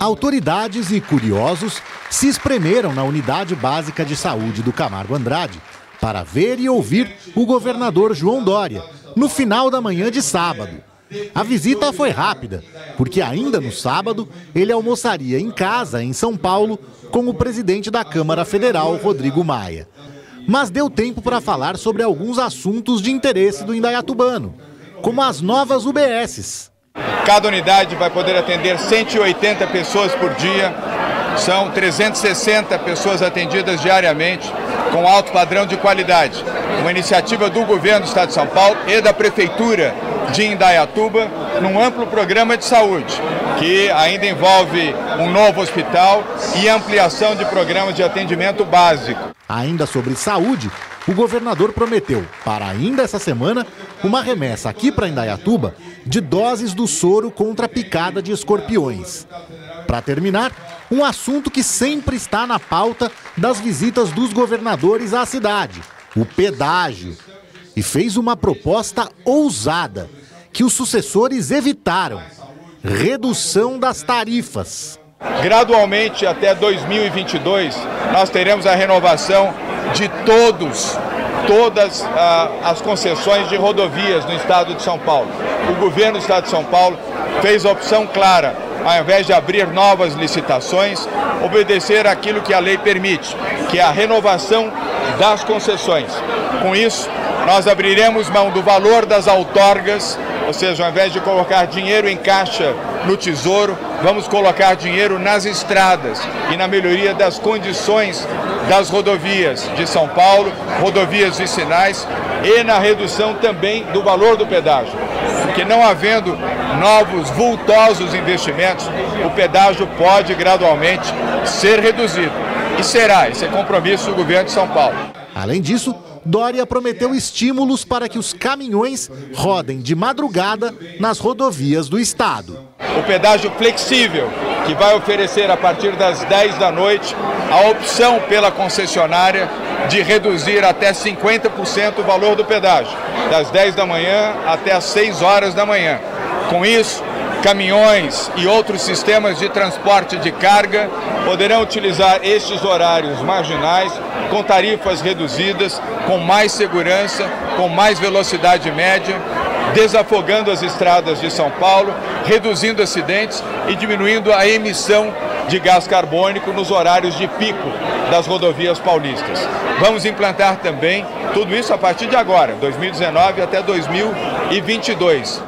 Autoridades e curiosos se espremeram na Unidade Básica de Saúde do Camargo Andrade para ver e ouvir o governador João Dória no final da manhã de sábado. A visita foi rápida, porque ainda no sábado ele almoçaria em casa, em São Paulo, com o presidente da Câmara Federal, Rodrigo Maia. Mas deu tempo para falar sobre alguns assuntos de interesse do Indaiatubano, como as novas UBSs. Cada unidade vai poder atender 180 pessoas por dia, são 360 pessoas atendidas diariamente, com alto padrão de qualidade. Uma iniciativa do governo do Estado de São Paulo e da Prefeitura de Indaiatuba, num amplo programa de saúde, que ainda envolve um novo hospital e ampliação de programas de atendimento básico. Ainda sobre saúde, o governador prometeu, para ainda essa semana, uma remessa aqui para Indaiatuba de doses do soro contra a picada de escorpiões. Para terminar, um assunto que sempre está na pauta das visitas dos governadores à cidade: o pedágio. E fez uma proposta ousada que os sucessores evitaram: redução das tarifas. Gradualmente, até 2022, nós teremos a renovação de todos, todas ah, as concessões de rodovias no estado de São Paulo. O governo do estado de São Paulo fez a opção clara ao invés de abrir novas licitações, obedecer aquilo que a lei permite, que é a renovação das concessões. Com isso, nós abriremos mão do valor das outorgas, ou seja, ao invés de colocar dinheiro em caixa no Tesouro, vamos colocar dinheiro nas estradas e na melhoria das condições das rodovias de São Paulo, rodovias vicinais e na redução também do valor do pedágio. Porque não havendo novos vultosos investimentos, o pedágio pode gradualmente ser reduzido. E será, esse é compromisso do governo de São Paulo. Além disso, Dória prometeu estímulos para que os caminhões rodem de madrugada nas rodovias do estado. O pedágio flexível, que vai oferecer a partir das 10 da noite a opção pela concessionária de reduzir até 50% o valor do pedágio, das 10 da manhã até as 6 horas da manhã. Com isso, caminhões e outros sistemas de transporte de carga poderão utilizar estes horários marginais com tarifas reduzidas, com mais segurança, com mais velocidade média, desafogando as estradas de São Paulo, reduzindo acidentes e diminuindo a emissão de gás carbônico nos horários de pico das rodovias paulistas. Vamos implantar também tudo isso a partir de agora, 2019 até 2022.